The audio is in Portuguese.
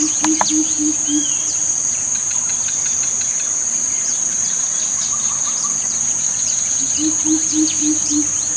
Thank hum, you. Hum, hum,